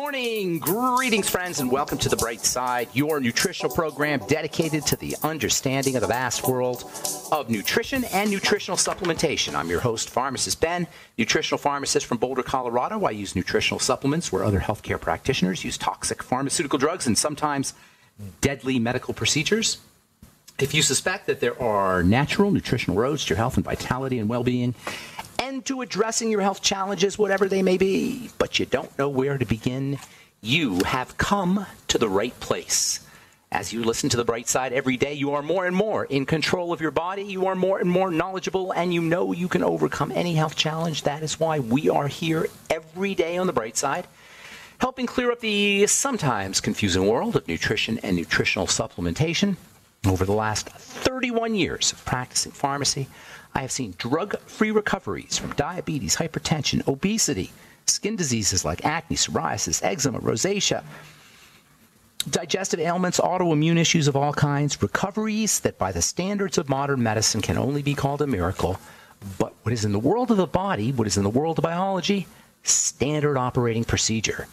morning. Greetings, friends, and welcome to The Bright Side, your nutritional program dedicated to the understanding of the vast world of nutrition and nutritional supplementation. I'm your host, Pharmacist Ben, nutritional pharmacist from Boulder, Colorado. I use nutritional supplements where other healthcare practitioners use toxic pharmaceutical drugs and sometimes deadly medical procedures. If you suspect that there are natural nutritional roads to your health and vitality and well being, and to addressing your health challenges, whatever they may be, but you don't know where to begin, you have come to the right place. As you listen to the bright side every day, you are more and more in control of your body. You are more and more knowledgeable, and you know you can overcome any health challenge. That is why we are here every day on the bright side, helping clear up the sometimes confusing world of nutrition and nutritional supplementation. Over the last 31 years of practicing pharmacy, I have seen drug free recoveries from diabetes, hypertension, obesity, skin diseases like acne, psoriasis, eczema, rosacea, digestive ailments, autoimmune issues of all kinds, recoveries that by the standards of modern medicine can only be called a miracle. But what is in the world of the body, what is in the world of biology, standard operating procedure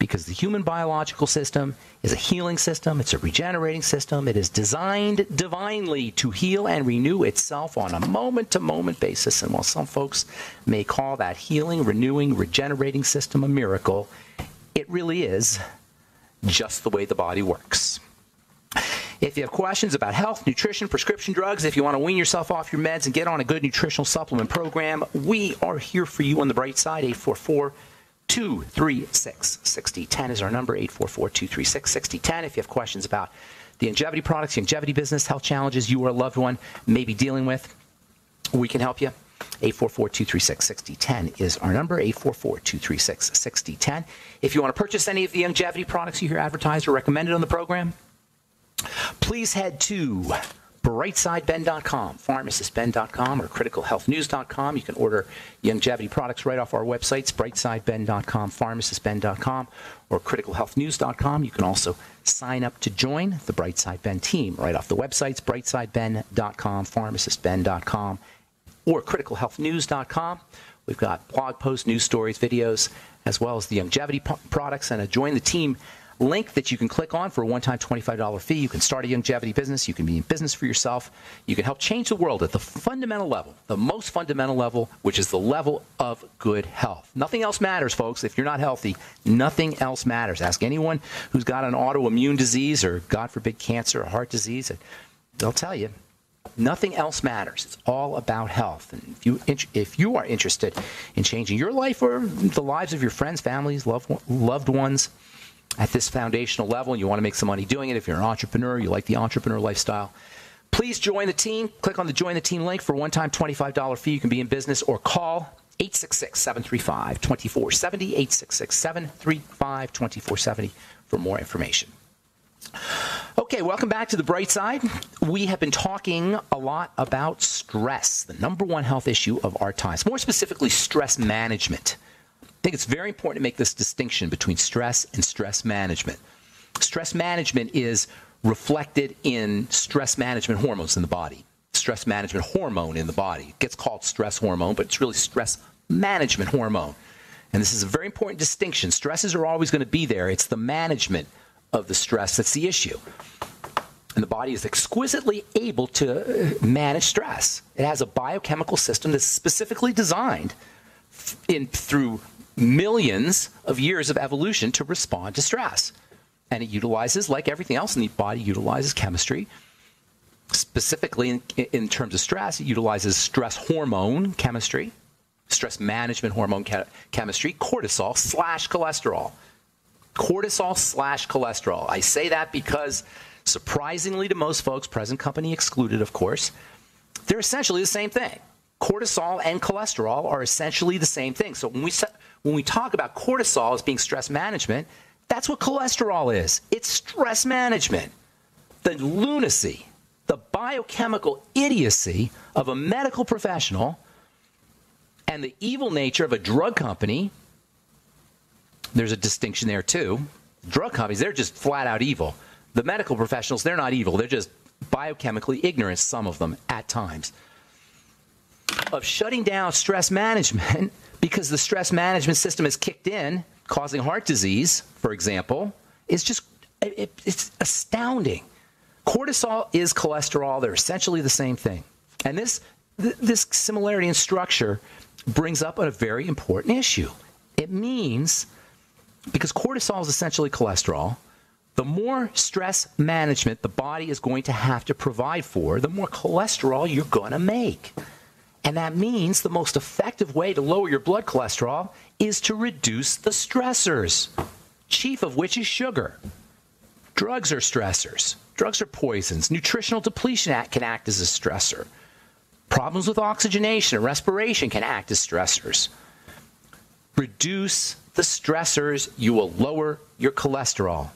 because the human biological system is a healing system, it's a regenerating system. It is designed divinely to heal and renew itself on a moment to moment basis. And while some folks may call that healing, renewing, regenerating system a miracle, it really is just the way the body works. If you have questions about health, nutrition, prescription drugs, if you want to wean yourself off your meds and get on a good nutritional supplement program, we are here for you on the bright side, 844 236 6010 is our number, 844 236 6010. If you have questions about the longevity products, longevity business, health challenges you or a loved one may be dealing with, we can help you. 844-236-6010 is our number, 844-236-6010. If you want to purchase any of the longevity products you hear advertised or recommended on the program, please head to brightsideben.com, pharmacistben.com, or criticalhealthnews.com. You can order longevity products right off our websites, brightsideben.com, pharmacistben.com, or criticalhealthnews.com. You can also sign up to join the Brightside Ben team right off the websites, brightsideben.com, pharmacistben.com, or criticalhealthnews.com. We've got blog posts, news stories, videos, as well as the longevity products, and a join the team link that you can click on for a one time $25 fee. You can start a longevity business. You can be in business for yourself. You can help change the world at the fundamental level, the most fundamental level, which is the level of good health. Nothing else matters, folks. If you're not healthy, nothing else matters. Ask anyone who's got an autoimmune disease or, God forbid, cancer or heart disease, and they'll tell you Nothing else matters. It's all about health. And if you if you are interested in changing your life or the lives of your friends, families, loved loved ones, at this foundational level and you want to make some money doing it, if you're an entrepreneur, you like the entrepreneur lifestyle, please join the team. Click on the Join the Team link for one time $25 fee. You can be in business or call 866 735 2470. 866 735 2470 for more information. Okay, welcome back to the bright side. We have been talking a lot about stress, the number one health issue of our times, more specifically, stress management. I think it's very important to make this distinction between stress and stress management. Stress management is reflected in stress management hormones in the body. Stress management hormone in the body. It gets called stress hormone, but it's really stress management hormone. And this is a very important distinction. Stresses are always going to be there. It's the management of the stress that's the issue. And the body is exquisitely able to uh, manage stress. It has a biochemical system that's specifically designed in through millions of years of evolution to respond to stress. And it utilizes, like everything else in the body, utilizes chemistry. Specifically, in, in terms of stress, it utilizes stress hormone chemistry, stress management hormone chemistry, cortisol slash cholesterol. Cortisol slash cholesterol. I say that because, surprisingly to most folks, present company excluded, of course, they're essentially the same thing. Cortisol and cholesterol are essentially the same thing. So when we when we talk about cortisol as being stress management, that's what cholesterol is. It's stress management. The lunacy, the biochemical idiocy of a medical professional and the evil nature of a drug company. There's a distinction there too. Drug companies, they're just flat out evil. The medical professionals, they're not evil. They're just biochemically ignorant, some of them at times. Of shutting down stress management because the stress management system is kicked in, causing heart disease, for example, is just it, it's astounding. Cortisol is cholesterol; they're essentially the same thing, and this th- this similarity in structure brings up a very important issue. It means because cortisol is essentially cholesterol, the more stress management the body is going to have to provide for, the more cholesterol you're going to make. And that means the most effective way to lower your blood cholesterol is to reduce the stressors, chief of which is sugar. Drugs are stressors. Drugs are poisons. Nutritional depletion can act as a stressor. Problems with oxygenation and respiration can act as stressors. Reduce the stressors, you will lower your cholesterol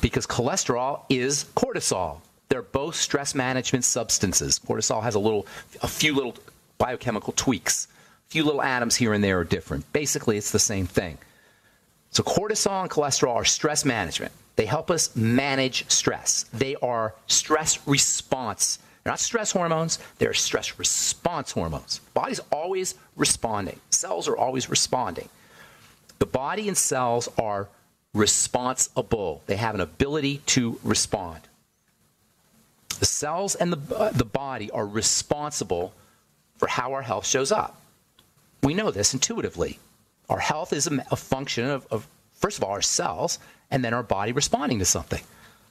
because cholesterol is cortisol. They're both stress management substances. Cortisol has a little, a few little biochemical tweaks. A few little atoms here and there are different. Basically, it's the same thing. So, cortisol and cholesterol are stress management. They help us manage stress. They are stress response. They're not stress hormones, they're stress response hormones. Body's always responding, cells are always responding. The body and cells are responsible, they have an ability to respond. The cells and the, uh, the body are responsible for how our health shows up. We know this intuitively. Our health is a, a function of, of, first of all, our cells and then our body responding to something.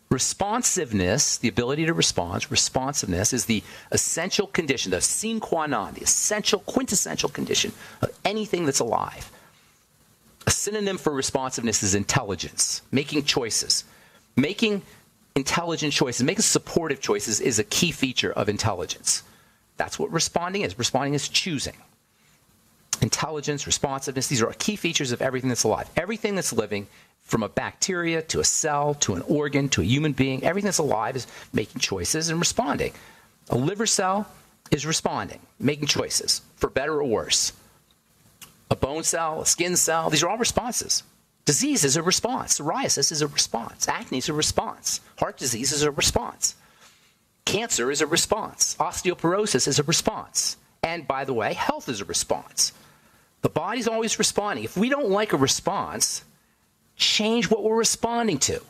Responsiveness, the ability to respond, responsiveness is the essential condition, the sine qua non, the essential, quintessential condition of anything that's alive. A synonym for responsiveness is intelligence, making choices. Making intelligent choices, making supportive choices is a key feature of intelligence. That's what responding is. Responding is choosing. Intelligence, responsiveness, these are key features of everything that's alive. Everything that's living, from a bacteria to a cell to an organ to a human being, everything that's alive is making choices and responding. A liver cell is responding, making choices, for better or worse. A bone cell, a skin cell, these are all responses. Disease is a response. Psoriasis is a response. Acne is a response. Heart disease is a response. Cancer is a response. Osteoporosis is a response. And by the way, health is a response. The body's always responding. If we don't like a response, change what we're responding to.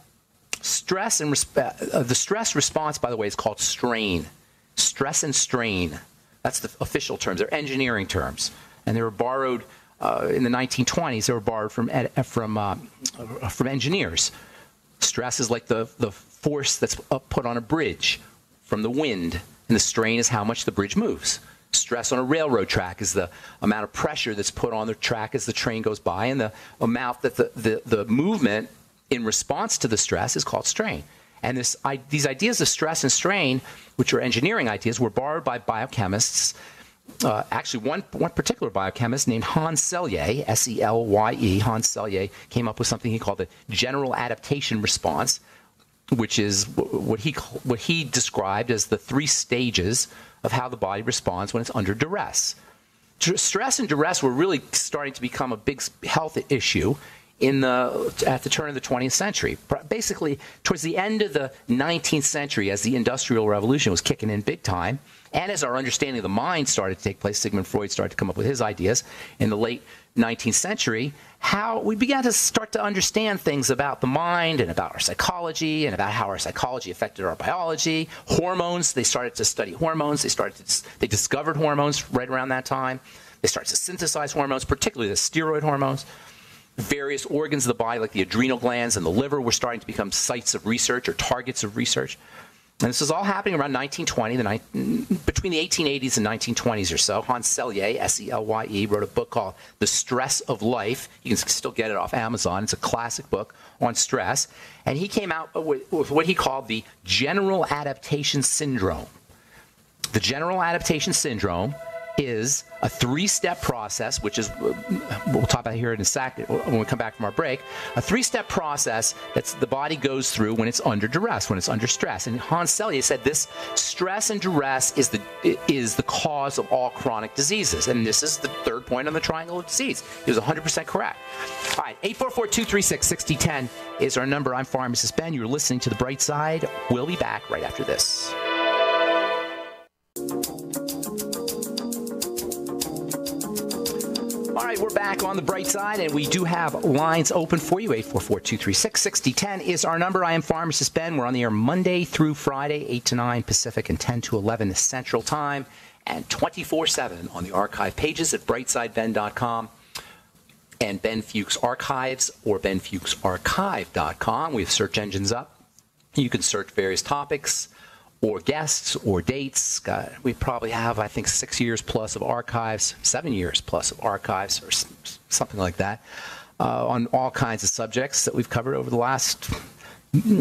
Stress and uh, the stress response, by the way, is called strain. Stress and strain. That's the official terms. They're engineering terms, and they were borrowed uh, in the 1920s. They were borrowed from from uh, from engineers. Stress is like the the force that's put on a bridge from the wind, and the strain is how much the bridge moves. Stress on a railroad track is the amount of pressure that's put on the track as the train goes by, and the amount that the, the, the movement in response to the stress is called strain. And this, I, these ideas of stress and strain, which are engineering ideas, were borrowed by biochemists. Uh, actually, one, one particular biochemist named Hans Selye, S E L Y E, Hans Selye, came up with something he called the general adaptation response, which is what he what he described as the three stages of how the body responds when it's under duress. Stress and duress were really starting to become a big health issue in the at the turn of the 20th century. Basically, towards the end of the 19th century, as the Industrial Revolution was kicking in big time, and as our understanding of the mind started to take place, Sigmund Freud started to come up with his ideas in the late 19th century, how we began to start to understand things about the mind and about our psychology and about how our psychology affected our biology. Hormones, they started to study hormones. They started to, they discovered hormones right around that time. They started to synthesize hormones, particularly the steroid hormones. Various organs of the body, like the adrenal glands and the liver, were starting to become sites of research or targets of research. And this is all happening around 1920, the ni- between the 1880s and 1920s or so. Hans Selye, S-E-L-Y-E, wrote a book called The Stress of Life. You can still get it off Amazon. It's a classic book on stress. And he came out with, with what he called the General Adaptation Syndrome. The General Adaptation Syndrome is a three step process, which is, we'll talk about here in a second when we come back from our break, a three step process that the body goes through when it's under duress, when it's under stress. And Hans Selye said this stress and duress is the, is the cause of all chronic diseases. And this is the third point on the triangle of disease. He was 100% correct. All right, 844 236 6010 is our number. I'm Pharmacist Ben. You're listening to The Bright Side. We'll be back right after this. Back on the bright side, and we do have lines open for you. 844-236-6010 is our number. I am Pharmacist Ben. We're on the air Monday through Friday, 8 to 9 Pacific and 10 to 11 Central Time, and 24-7 on the archive pages at brightsideben.com and Ben Fuchs Archives or benfuchsarchive.com. We have search engines up. You can search various topics or guests or dates. We probably have, I think, six years plus of archives, seven years plus of archives, or something like that, uh, on all kinds of subjects that we've covered over the last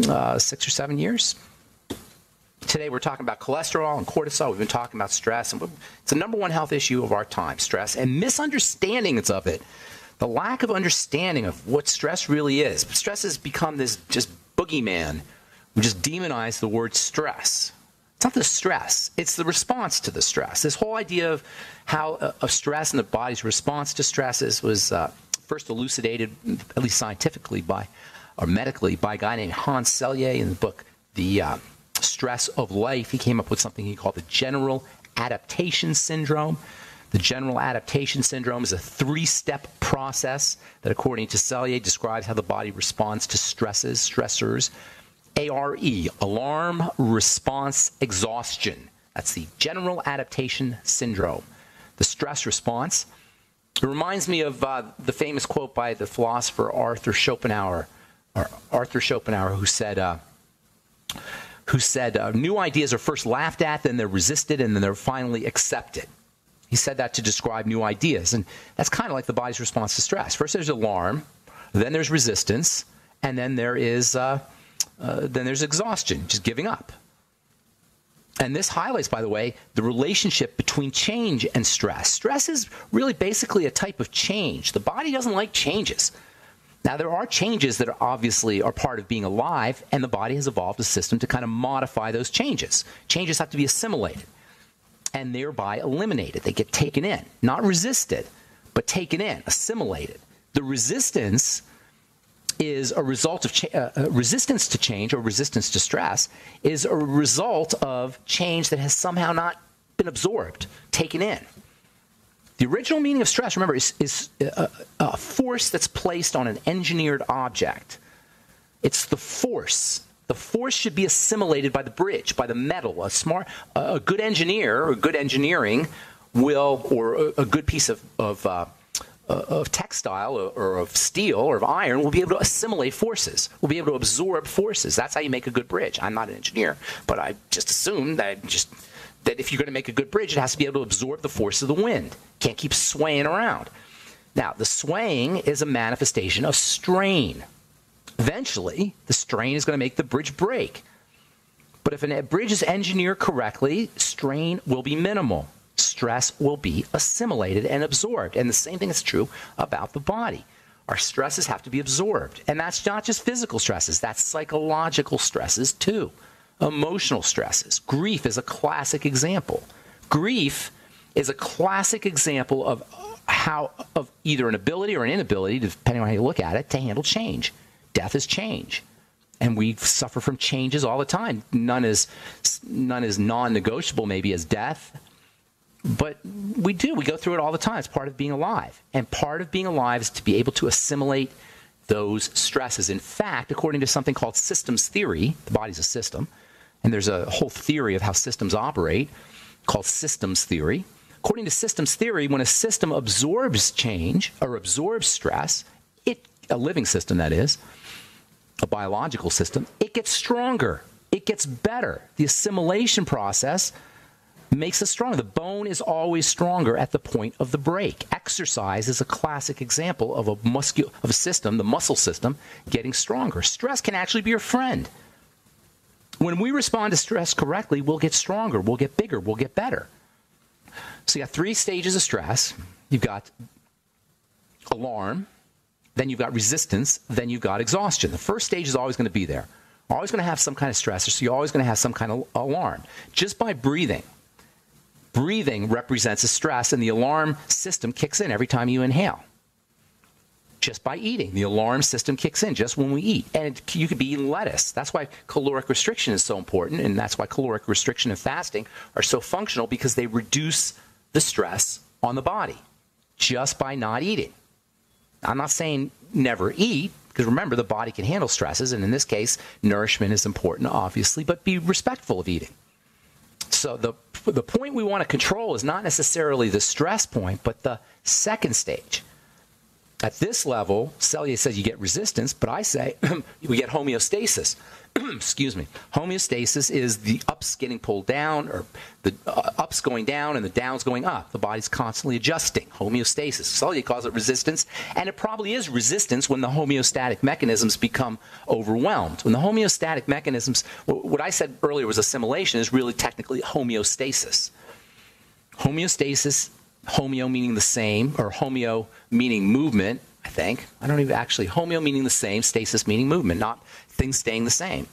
uh, six or seven years. Today we're talking about cholesterol and cortisol. We've been talking about stress, and it's the number one health issue of our time: stress and misunderstandings of it. The lack of understanding of what stress really is. Stress has become this just boogeyman we just demonize the word stress. It's not the stress, it's the response to the stress. This whole idea of how uh, of stress and the body's response to stresses was uh, first elucidated, at least scientifically, by or medically, by a guy named Hans Selye in the book The uh, Stress of Life. He came up with something he called the General Adaptation Syndrome. The general adaptation syndrome is a three step process that, according to Selye, describes how the body responds to stresses, stressors, ARE, Alarm Response Exhaustion. That's the General Adaptation Syndrome. The stress response. It reminds me of uh, the famous quote by the philosopher Arthur Schopenhauer, Arthur Schopenhauer, who said, uh, who said, uh, new ideas are first laughed at, then they're resisted, and then they're finally accepted. He said that to describe new ideas, and that's kind of like the body's response to stress. First, there's alarm, then there's resistance, and then there is uh, uh, then there's exhaustion, just giving up. And this highlights, by the way, the relationship between change and stress. Stress is really basically a type of change. The body doesn't like changes. Now, there are changes that are obviously are part of being alive, and the body has evolved a system to kind of modify those changes. Changes have to be assimilated and thereby eliminated. They get taken in, not resisted, but taken in, assimilated. The resistance is a result of cha- uh, uh, resistance to change or resistance to stress is a result of change that has somehow not been absorbed, taken in. The original meaning of stress, remember, is, is a, uh, a force that's placed on an engineered object. It's the force. The force should be assimilated by the bridge, by the metal. A smart, a good engineer or good engineering will, or a, good piece of, of uh, uh, Uh, of textile or, or, of steel or of iron will be able to assimilate forces, will be able to absorb forces. That's how you make a good bridge. I'm not an engineer, but I just assume that just that if you're going to make a good bridge, it has to be able to absorb the force of the wind. Can't keep swaying around. Now, the swaying is a manifestation of strain. Eventually, the strain is going to make the bridge break. But if a bridge is engineered correctly, strain will be minimal stress will be assimilated and absorbed. And the same thing is true about the body. Our stresses have to be absorbed. And that's not just physical stresses, that's psychological stresses too. Emotional stresses. Grief is a classic example. Grief is a classic example of how of either an ability or an inability, depending on how you look at it, to handle change. Death is change and we suffer from changes all the time. None is none is non-negotiable, maybe as death, but we do. We go through it all the time. It's part of being alive. And part of being alive is to be able to assimilate those stresses. In fact, according to something called systems theory, the body's a system, and there's a whole theory of how systems operate called systems theory. According to systems theory, when a system absorbs change or absorbs stress, it a living system that is, a biological system, it gets stronger. It gets better. The assimilation process makes us stronger. The bone is always stronger at the point of the break. Exercise is a classic example of a muscu- of a system, the muscle system, getting stronger. Stress can actually be your friend. When we respond to stress correctly, we'll get stronger, we'll get bigger, we'll get better. So you got three stages of stress. You've got alarm, then you've got resistance, then you've got exhaustion. The first stage is always going to be there. Always going to have some kind of stressor, so you're always going to have some kind of alarm. Just by breathing, Breathing represents a stress, and the alarm system kicks in every time you inhale. Just by eating, the alarm system kicks in just when we eat. And you could be eating lettuce. That's why caloric restriction is so important, and that's why caloric restriction and fasting are so functional because they reduce the stress on the body just by not eating. I'm not saying never eat, because remember, the body can handle stresses, and in this case, nourishment is important, obviously, but be respectful of eating. So the the point we want to control is not necessarily the stress point, but the second stage. At this level, Selye says you get resistance, but I say we get homeostasis. excuse me, homeostasis is the ups getting pulled down or the uh, ups going down and the downs going up. The body's constantly adjusting. Homeostasis. Selye calls it resistance, and it probably is resistance when the homeostatic mechanisms become overwhelmed. When the homeostatic mechanisms, what I said earlier was assimilation, is really technically homeostasis. Homeostasis, homeo meaning the same, or homeo meaning movement, I think. I don't even actually, homeo meaning the same, stasis meaning movement, not things staying the same.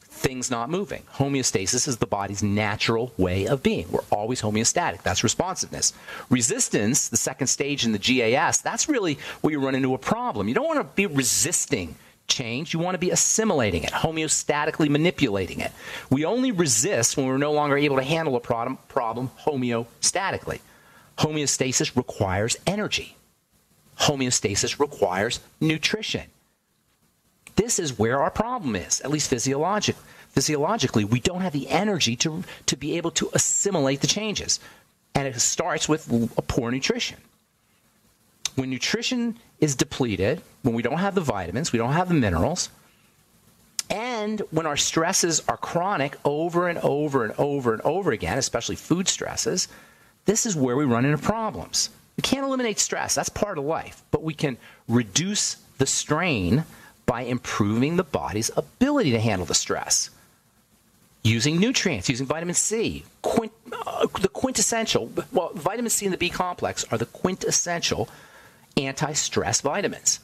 Things not moving. Homeostasis is the body's natural way of being. We're always homeostatic. That's responsiveness. Resistance, the second stage in the GAS, that's really where you run into a problem. You don't want to be resisting change. You want to be assimilating it, homeostatically manipulating it. We only resist when we're no longer able to handle a problem, problem homeostatically. Homeostasis requires energy. Homeostasis requires nutrition. This is where our problem is, at least physiologic, physiologically. We don't have the energy to, to be able to assimilate the changes. And it starts with a poor nutrition. When nutrition is depleted, when we don't have the vitamins, we don't have the minerals, and when our stresses are chronic over and over and over and over again, especially food stresses, this is where we run into problems. We can't eliminate stress, that's part of life, but we can reduce the strain by improving the body's ability to handle the stress. Using nutrients, using vitamin C, quint, uh, the quintessential, well, vitamin C and the B complex are the quintessential anti stress vitamins.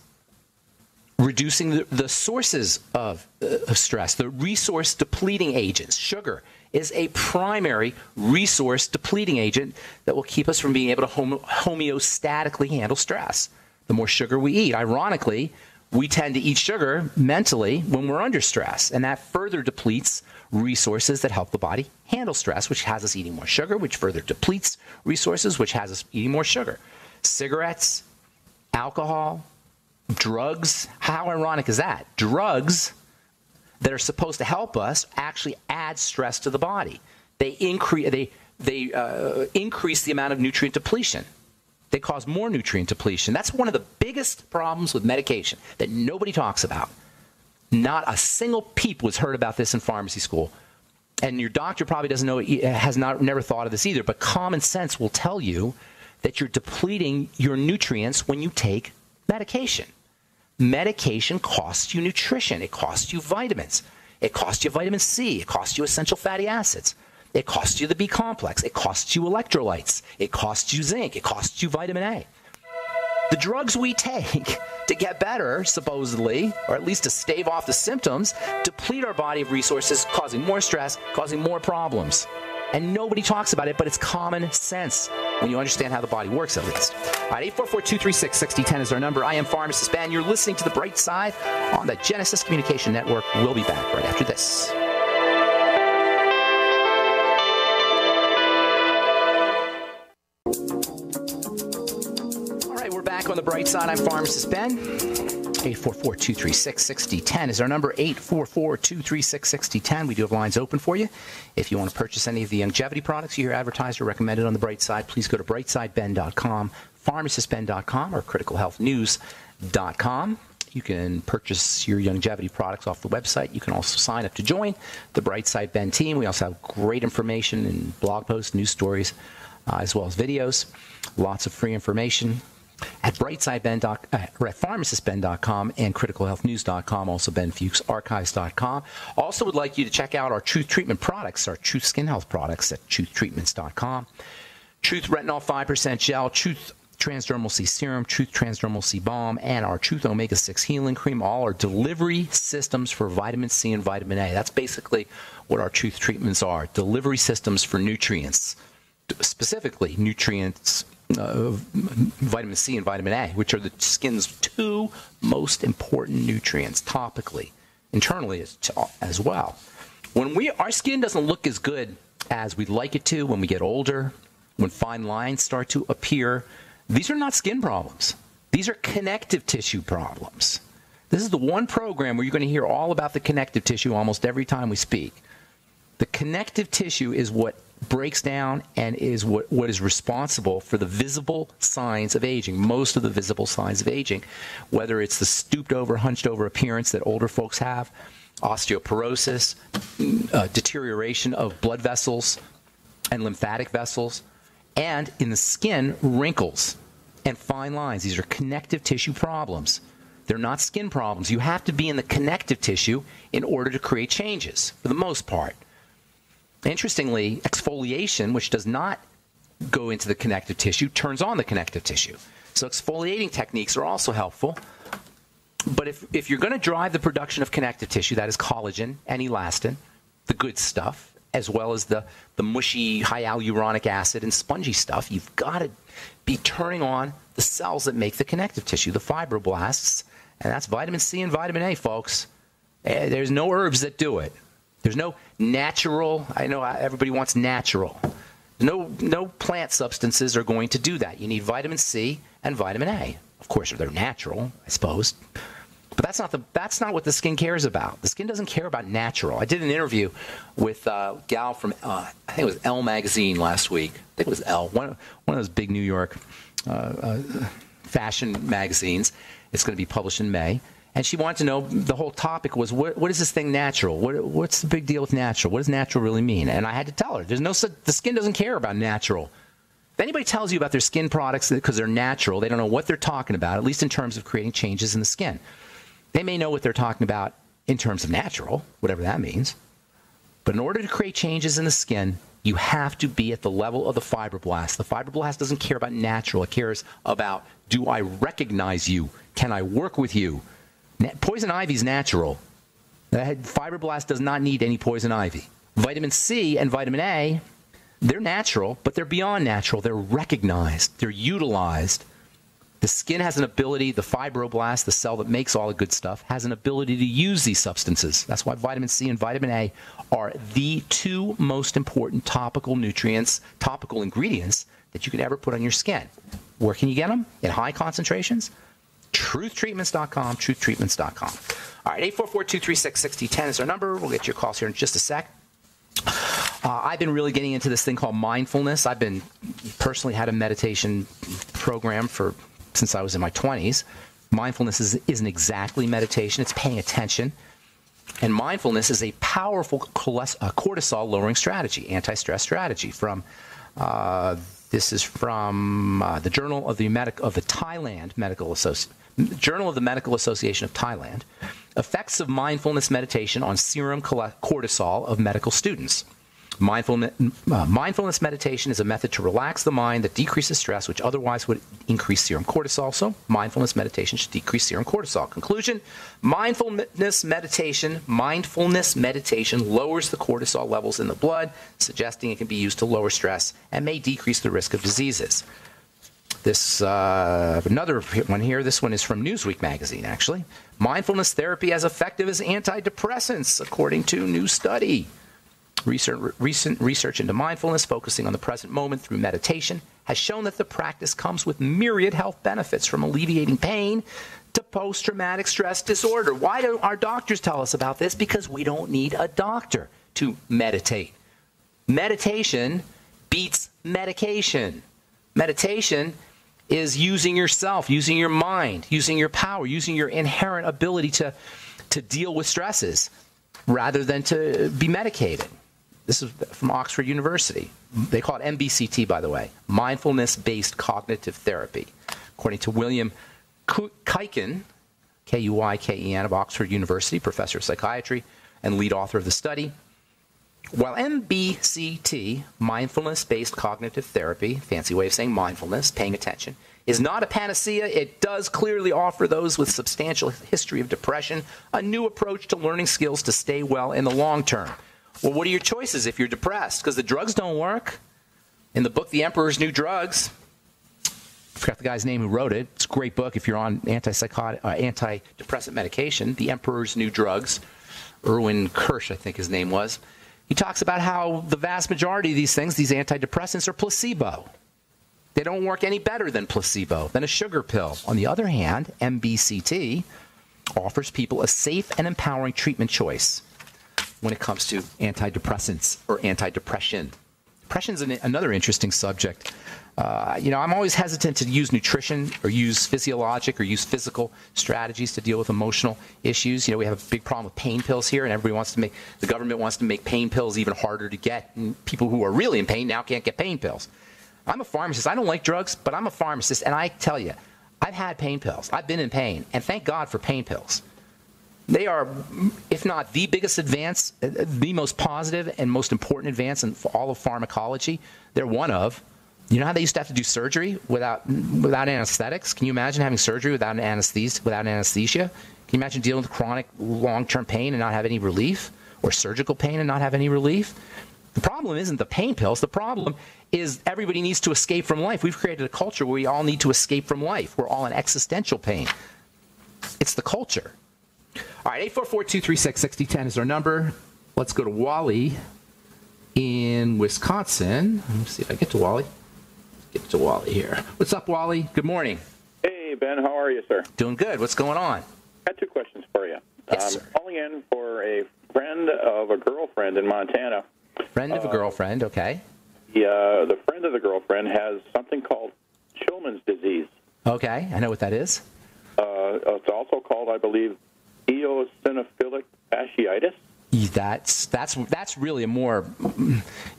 Reducing the, the sources of, uh, of stress, the resource depleting agents. Sugar is a primary resource depleting agent that will keep us from being able to homeostatically handle stress. The more sugar we eat, ironically, we tend to eat sugar mentally when we're under stress, and that further depletes resources that help the body handle stress, which has us eating more sugar, which further depletes resources, which has us eating more sugar. Cigarettes, alcohol, drugs. How ironic is that? Drugs that are supposed to help us actually add stress to the body. They increase they they uh, increase the amount of nutrient depletion. They cause more nutrient depletion. That's one of the biggest problems with medication that nobody talks about. Not a single peep was heard about this in pharmacy school. And your doctor probably doesn't know, has not never thought of this either, but common sense will tell you that you're depleting your nutrients when you take medication. Medication costs you nutrition, it costs you vitamins, it costs you vitamin C, it costs you essential fatty acids. It costs you the B complex. It costs you electrolytes. It costs you zinc. It costs you vitamin A. The drugs we take to get better, supposedly, or at least to stave off the symptoms, deplete our body of resources, causing more stress, causing more problems. And nobody talks about it, but it's common sense when you understand how the body works, at least. All right, 844 236 6010 is our number. I am Pharmacist Ben. You're listening to The Bright Side on the Genesis Communication Network. We'll be back right after this. All right, we're back on the bright side. I'm Pharmacist Ben. 844-236-6010 is our number, 844-236-6010. We do have lines open for you. If you want to purchase any of the longevity products you hear advertised or recommended on the bright side, please go to brightsideben.com, pharmacistben.com, or criticalhealthnews.com. You can purchase your longevity products off the website. You can also sign up to join the Brightside Ben team. We also have great information and blog posts, news stories, uh, as well as videos. Lots of free information at brightsideben, uh, at pharmacistben.com and criticalhealthnews.com, also benfuchsarchives.com. Also would like you to check out our Truth Treatment products, our Truth Skin Health products at truthtreatments.com. Truth Retinol 5% Gel, Truth Transdermal C Serum, Truth Transdermal C Balm, and our Truth Omega 6 Healing Cream. All are delivery systems for vitamin C and vitamin A. That's basically what our Truth treatments are delivery systems for nutrients, specifically nutrients uh, vitamin C and vitamin A, which are the skin's two most important nutrients topically, internally as, as well. When we our skin doesn't look as good as we'd like it to when we get older, when fine lines start to appear, these are not skin problems. These are connective tissue problems. This is the one program where you're going to hear all about the connective tissue almost every time we speak. The connective tissue is what breaks down and is what, what is responsible for the visible signs of aging, most of the visible signs of aging, whether it's the stooped over, hunched over appearance that older folks have, osteoporosis, uh, deterioration of blood vessels and lymphatic vessels, and in the skin, wrinkles and fine lines. These are connective tissue problems. They're not skin problems. You have to be in the connective tissue in order to create changes, for the most part. Interestingly, exfoliation, which does not go into the connective tissue, turns on the connective tissue. So exfoliating techniques are also helpful. But if, if you're going to drive the production of connective tissue, that is collagen and elastin, the good stuff, as well as the, the mushy hyaluronic acid and spongy stuff, you've got to be turning on the cells that make the connective tissue, the fibroblasts, and that's vitamin C and vitamin A, folks. Eh, there's no herbs that do it. There's no natural. I know everybody wants natural. No, no plant substances are going to do that. You need vitamin C and vitamin A. Of course, they're natural, I suppose. But that's not the that's not what the skin cares about. The skin doesn't care about natural. I did an interview with a gal from uh, I think it was Elle magazine last week. I think it was Elle, one one of those big New York uh, uh, fashion magazines. It's going to be published in May and she wanted to know the whole topic was what, what is this thing natural? What, what's the big deal with natural? What does natural really mean? And I had to tell her there's no the skin doesn't care about natural. If anybody tells you about their skin products because they're natural, they don't know what they're talking about, at least in terms of creating changes in the skin. They may know what they're talking about in terms of natural, whatever that means. But in order to create changes in the skin, you have to be at the level of the fibroblast. The fibroblast doesn't care about natural, it cares about do I recognize you? Can I work with you? Poison ivy is natural. Fibroblast does not need any poison ivy. Vitamin C and vitamin A, they're natural, but they're beyond natural. They're recognized, they're utilized. The skin has an ability, the fibroblast, the cell that makes all the good stuff, has an ability to use these substances. That's why vitamin C and vitamin A are the two most important topical nutrients, topical ingredients that you can ever put on your skin. Where can you get them? In high concentrations? truthtreatments.com, truthtreatments.com. All right, 844-236-6010 is our number. We'll get your calls here in just a sec. Uh, I've been really getting into this thing called mindfulness. I've been personally had a meditation program for since I was in my 20s. Mindfulness is, isn't exactly meditation; it's paying attention. And mindfulness is a powerful uh, cortisol lowering strategy, anti-stress strategy from uh, this is from uh, the Journal of the, Medic- of the Thailand Medical Association. Journal of the Medical Association of Thailand, effects of mindfulness meditation on serum cortisol of medical students. Mindfulness, uh, mindfulness meditation is a method to relax the mind that decreases stress, which otherwise would increase serum cortisol. So, mindfulness meditation should decrease serum cortisol. Conclusion Mindfulness meditation, mindfulness meditation lowers the cortisol levels in the blood, suggesting it can be used to lower stress and may decrease the risk of diseases. This uh, another one here. This one is from Newsweek magazine. Actually, mindfulness therapy as effective as antidepressants, according to new study. Recent, recent research into mindfulness, focusing on the present moment through meditation, has shown that the practice comes with myriad health benefits from alleviating pain to post traumatic stress disorder. Why don't our doctors tell us about this? Because we don't need a doctor to meditate. Meditation beats medication. Meditation is using yourself, using your mind, using your power, using your inherent ability to, to deal with stresses rather than to be medicated. This is from Oxford University. They call it MBCT, by the way, mindfulness based cognitive therapy. According to William Kuyken, K U Y K E N, of Oxford University, professor of psychiatry and lead author of the study. While MBCT, mindfulness based cognitive therapy, fancy way of saying mindfulness, paying attention, is not a panacea, it does clearly offer those with substantial history of depression a new approach to learning skills to stay well in the long term. Well, what are your choices if you're depressed? Because the drugs don't work. In the book, The Emperor's New Drugs, I forgot the guy's name who wrote it. It's a great book if you're on antipsychotic, uh, antidepressant medication. The Emperor's New Drugs. Irving Kirsch, I think his name was. He talks about how the vast majority of these things, these antidepressants, are placebo. They don't work any better than placebo, than a sugar pill. On the other hand, MBCT offers people a safe and empowering treatment choice when it comes to antidepressants or antidepression. Depression is an, another interesting subject. Uh, you know, I'm always hesitant to use nutrition or use physiologic or use physical strategies to deal with emotional issues. You know, we have a big problem with pain pills here, and everybody wants to make the government wants to make pain pills even harder to get. And people who are really in pain now can't get pain pills. I'm a pharmacist. I don't like drugs, but I'm a pharmacist, and I tell you, I've had pain pills. I've been in pain, and thank God for pain pills. They are, if not the biggest advance, uh, the most positive and most important advance in all of pharmacology. They're one of. You know how they used to have to do surgery without without anesthetics? Can you imagine having surgery without an anesthesia? Without anesthesia? Can you imagine dealing with chronic long-term pain and not have any relief, or surgical pain and not have any relief? The problem isn't the pain pills. The problem is everybody needs to escape from life. We've created a culture where we all need to escape from life. We're all in existential pain. It's the culture. All right, 844-236-6010 is our number. Let's go to Wally in Wisconsin. Let me see if I get to Wally. Get to Wally here. What's up, Wally? Good morning. Hey, Ben. How are you, sir? Doing good. What's going on? I got two questions for you. Yes, I'm sir. calling in for a friend of a girlfriend in Montana. Friend of a girlfriend, okay. The, uh, the friend of the girlfriend has something called Shulman's disease. Okay, I know what that is. Uh, it's also called, I believe, eosinophilic fasciitis. That's that's that's really a more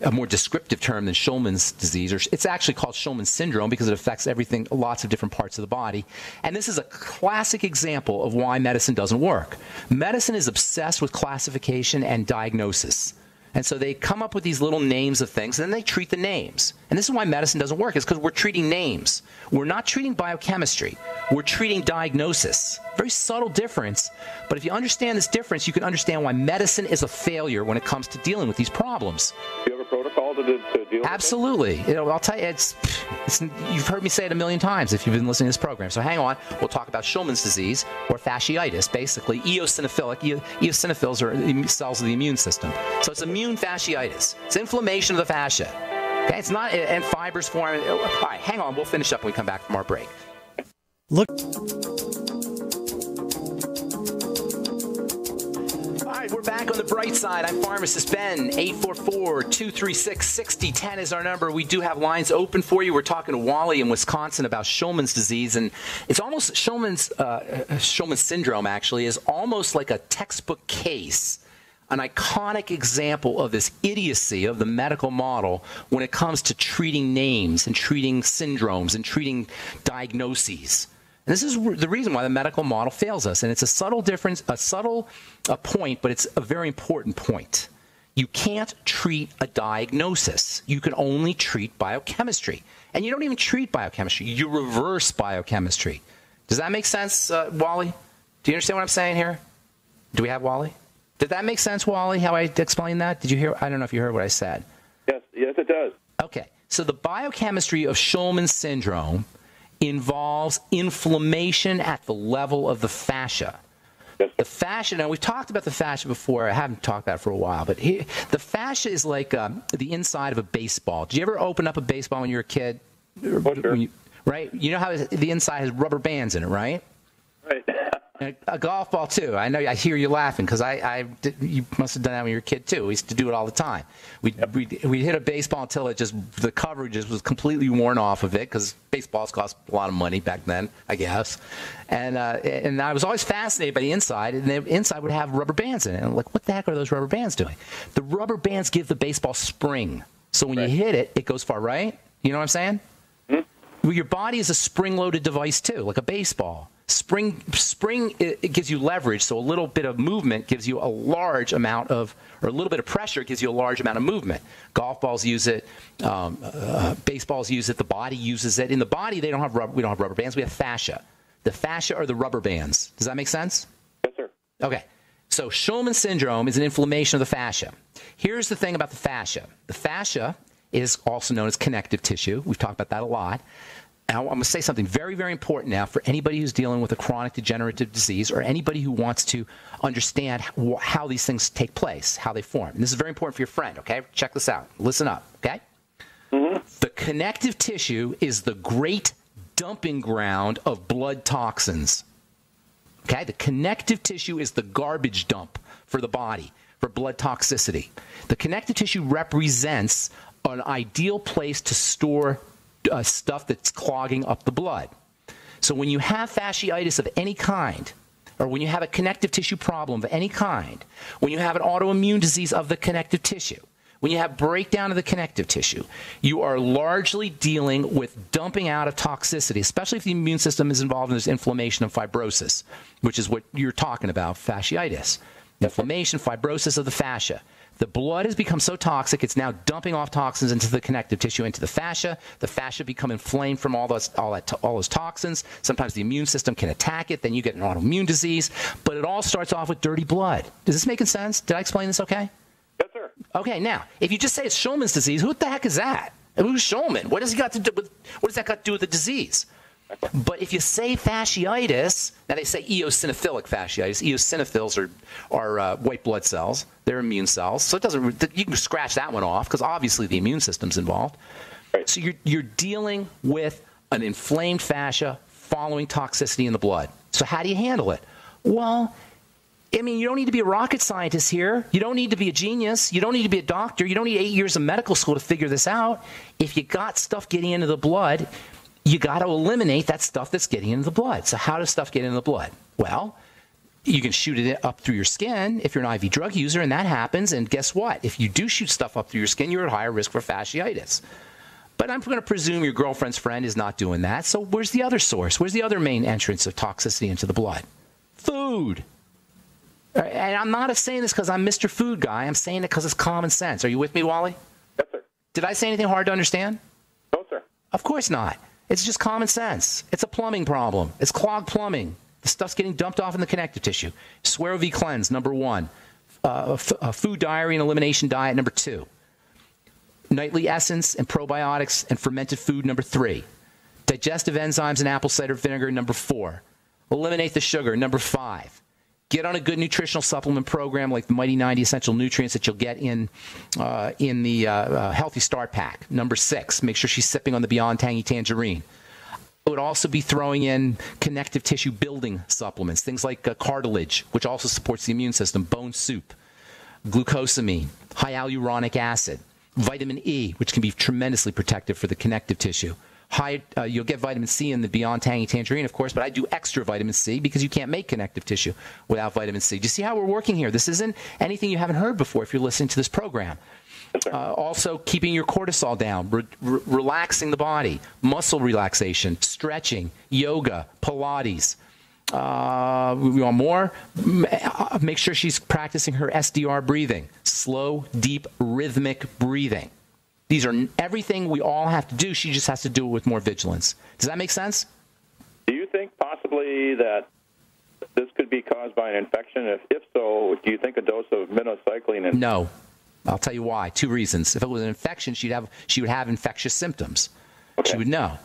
a more descriptive term than Shulman's disease, or it's actually called Shulman's syndrome because it affects everything, lots of different parts of the body. And this is a classic example of why medicine doesn't work. Medicine is obsessed with classification and diagnosis. And so they come up with these little names of things, and then they treat the names. And this is why medicine doesn't work, is because we're treating names. We're not treating biochemistry. We're treating diagnosis. Very subtle difference. But if you understand this difference, you can understand why medicine is a failure when it comes to dealing with these problems. Do you have a protocol to, to deal Absolutely. You know, I'll tell you, it's, it's, you've heard me say it a million times if you've been listening to this program. So hang on. We'll talk about Shulman's disease or fasciitis, basically eosinophilic. E- eosinophils are im- cells of the immune system. So it's immune fasciitis. It's inflammation of the fascia. Okay, it's not, and fibers form. All right, hang on. We'll finish up when we come back from our break. Look. We're back on the bright side. I'm pharmacist Ben. 844-236-6010 is our number. We do have lines open for you. We're talking to Wally in Wisconsin about Shulman's disease, and it's almost Shulman's uh, syndrome. Actually, is almost like a textbook case. An iconic example of this idiocy of the medical model when it comes to treating names and treating syndromes and treating diagnoses. And this is the reason why the medical model fails us. And it's a subtle difference, a subtle a point, but it's a very important point. You can't treat a diagnosis. You can only treat biochemistry. And you don't even treat biochemistry, you reverse biochemistry. Does that make sense, uh, Wally? Do you understand what I'm saying here? Do we have Wally? Did that make sense, Wally, how I explained that? Did you hear? I don't know if you heard what I said. Yes, yes, it does. Okay. So the biochemistry of Shulman's syndrome involves inflammation at the level of the fascia. The fascia, now we've talked about the fascia before. I haven't talked about it for a while, but here, the fascia is like um, the inside of a baseball. Did you ever open up a baseball when you were a kid? Oh, sure. You- right? You know how the inside has rubber bands in it, right? Right. And a golf ball too. I know. I hear you laughing because I, I did, you must have done that when you were a kid too. We used to do it all the time. We we we hit a baseball until it just the coverage just was completely worn off of it because baseballs cost a lot of money back then, I guess. And uh, and I was always fascinated by the inside, and the inside would have rubber bands in it. And I'm like, what the heck are those rubber bands doing? The rubber bands give the baseball spring, so when Right. you hit it, it goes far. Right? You know what I'm saying? Your body is a spring-loaded device too, like a baseball. Spring, spring, it, it gives you leverage. So a little bit of movement gives you a large amount of, or a little bit of pressure gives you a large amount of movement. Golf balls use it, um, uh, baseballs use it, the body uses it. In the body, they don't have rubber, we don't have rubber bands. We have fascia. The fascia are the rubber bands. Does that make sense? Yes, sir. Okay. So Shulman syndrome is an inflammation of the fascia. Here's the thing about the fascia. The fascia is also known as connective tissue. We've talked about that a lot. Now, I'm going to say something very, very important now for anybody who's dealing with a chronic degenerative disease or anybody who wants to understand how these things take place, how they form. And this is very important for your friend, okay? Check this out. Listen up, okay? Mm-hmm. The connective tissue is the great dumping ground of blood toxins. Okay, the connective tissue is the garbage dump for the body for blood toxicity. The connective tissue represents an ideal place to store uh, stuff that's clogging up the blood. So when you have fasciitis of any kind, or when you have a connective tissue problem of any kind, when you have an autoimmune disease of the connective tissue, when you have breakdown of the connective tissue, you are largely dealing with dumping out of toxicity, especially if the immune system is involved in this inflammation and fibrosis, which is what you're talking about, fasciitis. Inflammation, fibrosis of the fascia. The blood has become so toxic, it's now dumping off toxins into the connective tissue, into the fascia. The fascia become inflamed from all those, all, that, all those toxins. Sometimes the immune system can attack it. Then you get an autoimmune disease. But it all starts off with dirty blood. Does this make sense? Did I explain this okay? Yes, sir. Okay, now, if you just say it's Shulman's disease, who the heck is that? Who's Shulman? What does he got to do with what does that got to do with the disease? But if you say fasciitis, now they say eosinophilic fasciitis. Eosinophils are, are uh, white blood cells. They're immune cells. So it doesn't. You can scratch that one off because obviously the immune system's involved. Right. So you're you're dealing with an inflamed fascia following toxicity in the blood. So how do you handle it? Well, I mean, you don't need to be a rocket scientist here. You don't need to be a genius. You don't need to be a doctor. You don't need eight years of medical school to figure this out. If you got stuff getting into the blood, you got to eliminate that stuff that's getting into the blood. So, how does stuff get into the blood? Well, you can shoot it up through your skin if you're an IV drug user, and that happens. And guess what? If you do shoot stuff up through your skin, you're at higher risk for fasciitis. But I'm going to presume your girlfriend's friend is not doing that. So, where's the other source? Where's the other main entrance of toxicity into the blood? Food. Uh, and I'm not saying this because I'm Mr. Food Guy. I'm saying it because it's common sense. Are you with me, Wally? Yes, sir. Did I say anything hard to understand? No, sir. Of course not. It's just common sense. It's a plumbing problem. It's clogged plumbing. The stuff's getting dumped off in the connective tissue. Swero V Cleanse, number one. Uh, a food diary and elimination diet, number two. Nightly essence and probiotics and fermented food, number three. Digestive enzymes and apple cider vinegar, number four. Eliminate the sugar, number five. Get on a good nutritional supplement program like the Mighty 90 Essential Nutrients that you'll get in uh, in the uh, uh, Healthy Start Pack. Number six, make sure she's sipping on the Beyond Tangy Tangerine. It would also be throwing in connective tissue building supplements, things like uh, cartilage, which also supports the immune system, bone soup, glucosamine, hyaluronic acid, vitamin E, which can be tremendously protective for the connective tissue high, uh, you'll get vitamin C in the Beyond Tangy Tangerine, of course, but I do extra vitamin C because you can't make connective tissue without vitamin C. Do you see how we're working here? This isn't anything you haven't heard before if you're listening to this program. Uh, also, keeping your cortisol down, re- re- relaxing the body, muscle relaxation, stretching, yoga, Pilates. Uh, we want more? Uh, make sure she's practicing her SDR breathing, slow, deep, rhythmic breathing. These are everything we all have to do. She just has to do it with more vigilance. Does that make sense? Do you think possibly that this could be caused by an infection? If, if so, do you think a dose of minocycline? And- no. I'll tell you why. Two reasons. If it was an infection, she'd have she would have infectious symptoms. Okay. She would know.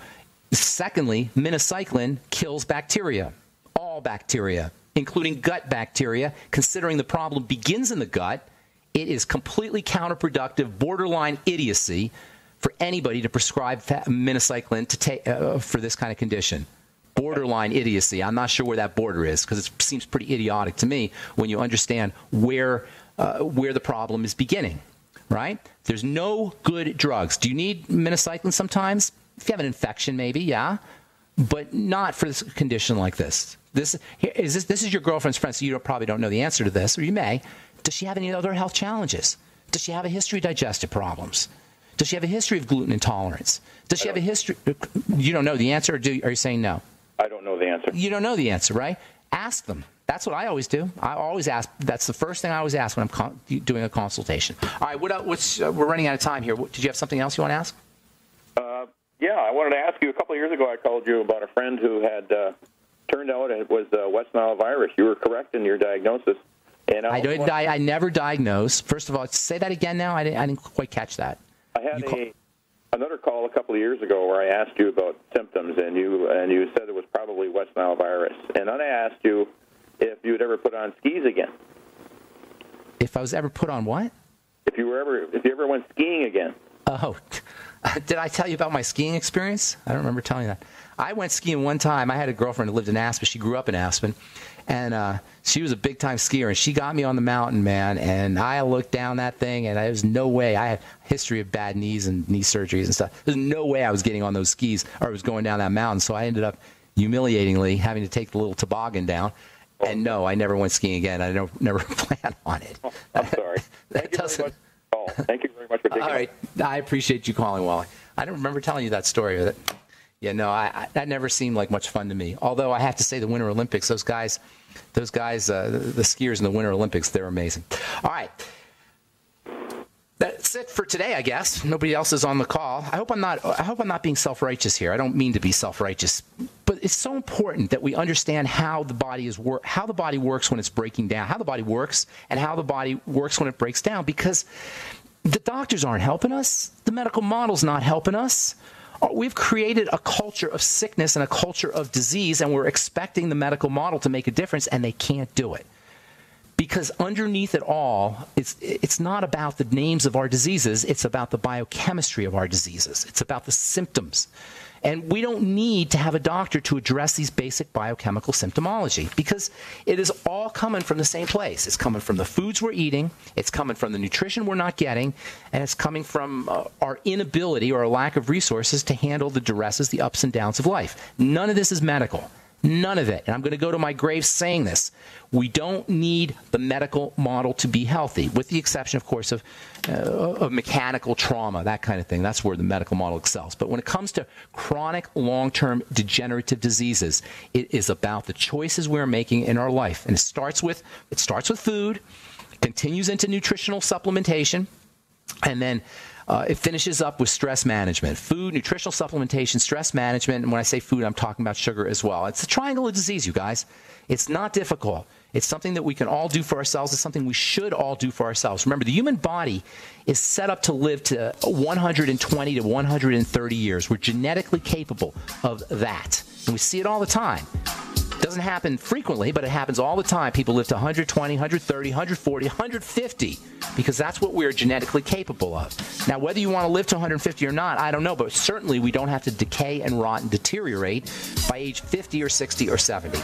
Secondly, minocycline kills bacteria, all bacteria, including gut bacteria. Considering the problem begins in the gut, it is completely counterproductive, borderline idiocy for anybody to prescribe minocycline to take uh, for this kind of condition. Borderline idiocy. I'm not sure where that border is because it seems pretty idiotic to me when you understand where uh, where the problem is beginning. Right? There's no good drugs. Do you need minocycline sometimes? If you have an infection, maybe, yeah, but not for this condition like this. This is this, this is your girlfriend's friend, so you probably don't know the answer to this, or you may. Does she have any other health challenges? Does she have a history of digestive problems? Does she have a history of gluten intolerance? Does she have a history? You don't know the answer, or do, are you saying no? I don't know the answer. You don't know the answer, right? Ask them. That's what I always do. I always ask. That's the first thing I always ask when I'm doing a consultation. All right, what, what's, uh, we're running out of time here. Did you have something else you want to ask? Uh, yeah, I wanted to ask you. A couple of years ago, I called you about a friend who had uh, turned out it was uh, West Nile virus. You were correct in your diagnosis. And I, I don't. I, I never diagnose. First of all, say that again. Now I didn't, I didn't quite catch that. I had a, another call a couple of years ago where I asked you about symptoms, and you and you said it was probably West Nile virus. And then I asked you if you would ever put on skis again. If I was ever put on what? If you were ever, if you ever went skiing again. Oh, Did I tell you about my skiing experience? I don't remember telling you that. I went skiing one time. I had a girlfriend who lived in Aspen. She grew up in Aspen, and uh, she was a big time skier. And she got me on the mountain, man. And I looked down that thing, and there was no way. I had a history of bad knees and knee surgeries and stuff. There's no way I was getting on those skis or I was going down that mountain. So I ended up humiliatingly having to take the little toboggan down. And no, I never went skiing again. I never never plan on it. Oh, I'm sorry. Thank you very much. Oh, thank you very much for taking. All right, I appreciate you calling, Wally. I don't remember telling you that story. That, yeah, no, I, I, that never seemed like much fun to me. Although I have to say, the Winter Olympics, those guys, those guys, uh, the, the skiers in the Winter Olympics, they're amazing. All right. That's it for today, I guess. Nobody else is on the call. I hope I'm not. I hope I'm not being self-righteous here. I don't mean to be self-righteous, but it's so important that we understand how the body is work, how the body works when it's breaking down, how the body works, and how the body works when it breaks down. Because the doctors aren't helping us. The medical model's not helping us. Oh, we've created a culture of sickness and a culture of disease, and we're expecting the medical model to make a difference, and they can't do it because underneath it all, it's, it's not about the names of our diseases, it's about the biochemistry of our diseases, it's about the symptoms. And we don't need to have a doctor to address these basic biochemical symptomology because it is all coming from the same place. It's coming from the foods we're eating, it's coming from the nutrition we're not getting, and it's coming from uh, our inability or a lack of resources to handle the duresses, the ups and downs of life. None of this is medical. None of it. And I'm going to go to my grave saying this. We don't need the medical model to be healthy, with the exception, of course, of, uh, of mechanical trauma, that kind of thing. That's where the medical model excels. But when it comes to chronic, long term degenerative diseases, it is about the choices we're making in our life. And it starts with, it starts with food, continues into nutritional supplementation, and then uh, it finishes up with stress management, food, nutritional supplementation, stress management. And when I say food, I'm talking about sugar as well. It's a triangle of disease, you guys. It's not difficult. It's something that we can all do for ourselves. It's something we should all do for ourselves. Remember, the human body is set up to live to 120 to 130 years. We're genetically capable of that. And we see it all the time. Doesn't happen frequently, but it happens all the time. People live to 120, 130, 140, 150 because that's what we're genetically capable of. Now, whether you want to live to 150 or not, I don't know, but certainly we don't have to decay and rot and deteriorate by age 50 or 60 or 70.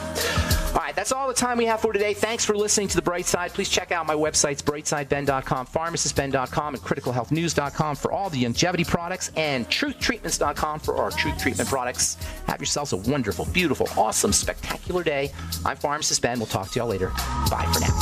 All right, that's all the time we have for today. Thanks for listening to The Bright Side. Please check out my websites, brightsideben.com, pharmacistben.com, and criticalhealthnews.com for all the longevity products, and truthtreatments.com for our truth treatment products. Have yourselves a wonderful, beautiful, awesome, day. I'm Pharmacist Ben. We'll talk to y'all later. Bye for now.